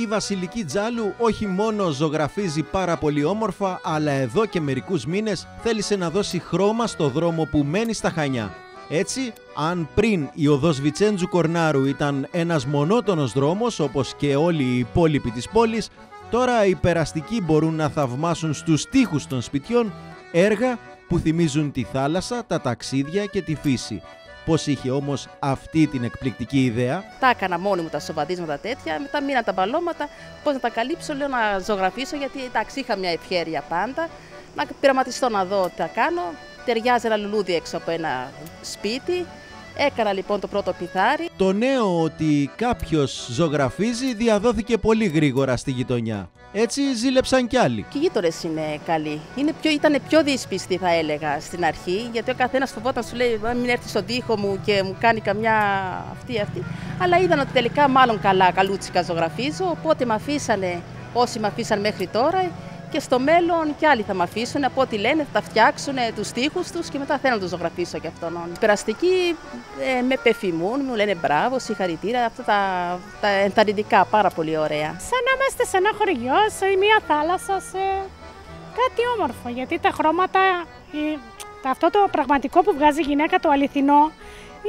η Βασιλική Τζάλου όχι μόνο ζωγραφίζει πάρα πολύ όμορφα, αλλά εδώ και μερικούς μήνες θέλησε να δώσει χρώμα στο δρόμο που μένει στα Χανιά. Έτσι, αν πριν η οδός Βιτσέντζου Κορνάρου ήταν ένας μονότονος δρόμος όπως και όλοι οι υπόλοιποι της πόλης, τώρα οι περαστικοί μπορούν να θαυμάσουν στους τοίχους των σπιτιών έργα που θυμίζουν τη θάλασσα, τα ταξίδια και τη φύση. Πώς είχε όμως αυτή την εκπληκτική ιδέα. Τα έκανα μόνη μου τα σοβαδίσματα τέτοια, μετά μείναν τα μπαλώματα, πώς να τα καλύψω, λέω να ζωγραφίσω γιατί εντάξει είχα μια ευχέρεια πάντα, να πειραματιστώ να δω τι θα κάνω, ταιριάζει ένα λουλούδι έξω από ένα σπίτι, Έκανα λοιπόν το πρώτο πιθάρι. Το νέο ότι κάποιος ζωγραφίζει διαδόθηκε πολύ γρήγορα στη γειτονιά. Έτσι ζήλεψαν κι άλλοι. Και οι γείτονες είναι καλοί. Είναι πιο, ήταν πιο δύσπιστοι, θα έλεγα, στην αρχή. Γιατί ο καθένας φοβόταν, σου λέει, μην έρθεις στον τοίχο μου και μου κάνει καμιά αυτή αυτή. Αλλά είδαν ότι τελικά μάλλον καλά, καλούτσικα ζωγραφίζω. Οπότε με αφήσανε όσοι με αφήσαν μέχρι τώρα και στο μέλλον κι άλλοι θα με αφήσουν από ό,τι λένε, θα τα φτιάξουν τους τοίχου τους και μετά θέλω να τους ζωγραφίσω κι αυτόν. Οι περαστικοί ε, με πεφημούν, μου λένε μπράβο, συγχαρητήρια, αυτά τα, τα ενθαρρυντικά, πάρα πολύ ωραία. Σαν να είμαστε σε ένα χωριό, σε μια θάλασσα, σε κάτι όμορφο. Γιατί τα χρώματα, αυτό το πραγματικό που βγάζει η γυναίκα, το αληθινό,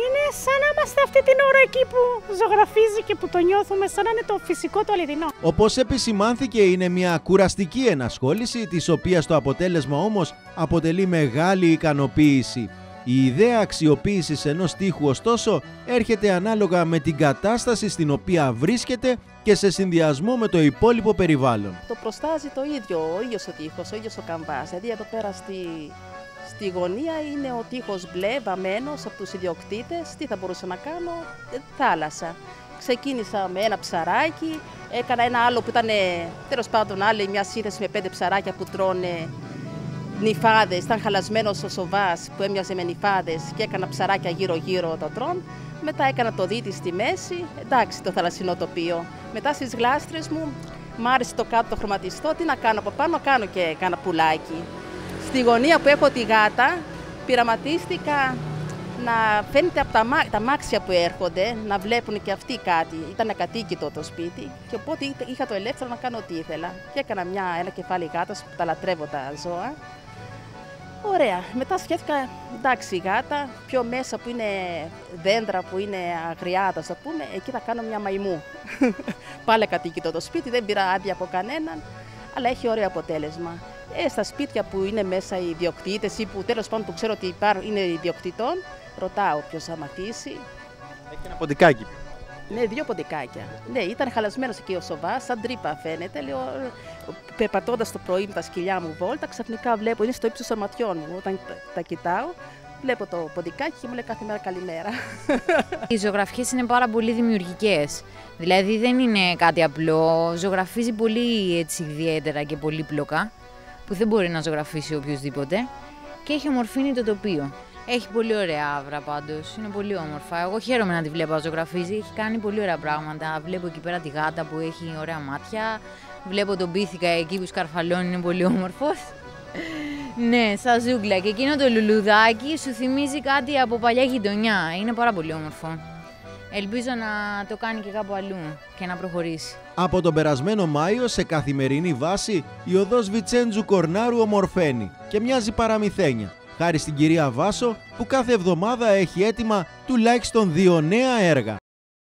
είναι σαν να είμαστε αυτή την ώρα εκεί που ζωγραφίζει και που το νιώθουμε σαν να είναι το φυσικό το αληθινό. Όπως επισημάνθηκε είναι μια κουραστική ενασχόληση της οποίας το αποτέλεσμα όμως αποτελεί μεγάλη ικανοποίηση. Η ιδέα αξιοποίησης ενός τείχου ωστόσο έρχεται ανάλογα με την κατάσταση στην οποία βρίσκεται και σε συνδυασμό με το υπόλοιπο περιβάλλον. Το προστάζει το ίδιο, ο ίδιος ο τείχος, ο ίδιος ο καμπάς. Δηλαδή εδώ πέρα στη Στη γωνία είναι ο τείχος μπλε, βαμμένος από τους ιδιοκτήτες. Τι θα μπορούσα να κάνω, ε, θάλασσα. Ξεκίνησα με ένα ψαράκι, έκανα ένα άλλο που ήταν τέλος πάντων άλλη μια σύνθεση με πέντε ψαράκια που τρώνε νυφάδες. Ήταν χαλασμένος ο σοβάς που έμοιαζε με νυφάδες και έκανα ψαράκια γύρω-γύρω το τρών. Μετά έκανα το δίτη στη μέση, εντάξει το θαλασσινό τοπίο. Μετά στις γλάστρες μου, μ' άρεσε το κάτω το χρωματιστό. Τι να κάνω από πάνω, κάνω και κάνα πουλάκι. Στη γωνία που έχω τη γάτα, πειραματίστηκα να φαίνεται από τα, τα μάξια που έρχονται, να βλέπουν και αυτοί κάτι. Ήταν κατοίκητο το σπίτι και οπότε είχα το ελεύθερο να κάνω ό,τι ήθελα. Και έκανα μια, ένα κεφάλι γάτας που τα λατρεύω τα ζώα. Ωραία. Μετά σκέφτηκα, εντάξει, η γάτα, πιο μέσα που είναι δέντρα, που είναι αγριάτα, θα πούμε, εκεί θα κάνω μια μαϊμού. Πάλι κατοίκητο το σπίτι, δεν πήρα άδεια από κανέναν, αλλά έχει ωραίο αποτέλεσμα. Ε, στα σπίτια που είναι μέσα οι ιδιοκτήτες ή που τέλος πάντων που ξέρω ότι υπάρχουν, είναι ιδιοκτητών, ρωτάω ποιος θα μαθήσει. Έχει ένα ποντικάκι. Ναι, δύο ποντικάκια. Ναι, ήταν χαλασμένος εκεί ο σοβάς, σαν τρύπα φαίνεται. Λέω, περπατώντα το πρωί με τα σκυλιά μου βόλτα, ξαφνικά βλέπω, είναι στο ύψος των ματιών μου. Όταν τα κοιτάω, βλέπω το ποντικάκι και μου λέει κάθε μέρα καλημέρα. Οι ζωγραφιές είναι πάρα πολύ δημιουργικές. Δηλαδή δεν είναι κάτι απλό. Ζωγραφίζει πολύ έτσι ιδιαίτερα και πολύπλοκα που δεν μπορεί να ζωγραφίσει οποιοδήποτε και έχει ομορφύνει το τοπίο. Έχει πολύ ωραία άβρα πάντως. Είναι πολύ όμορφα. Εγώ χαίρομαι να τη βλέπω να ζωγραφίζει. Έχει κάνει πολύ ωραία πράγματα. Βλέπω εκεί πέρα τη γάτα που έχει ωραία μάτια. Βλέπω τον πίθηκα εκεί που σκαρφαλώνει, είναι πολύ όμορφος. ναι, σαν ζούγκλα. Και εκείνο το λουλουδάκι σου θυμίζει κάτι από παλιά γειτονιά. Είναι πάρα πολύ όμορφο. Ελπίζω να το κάνει και κάπου αλλού και να προχωρήσει. Από τον περασμένο Μάιο σε καθημερινή βάση η οδός Βιτσέντζου Κορνάρου ομορφαίνει και μοιάζει παραμυθένια χάρη στην κυρία Βάσο που κάθε εβδομάδα έχει έτοιμα τουλάχιστον δύο νέα έργα.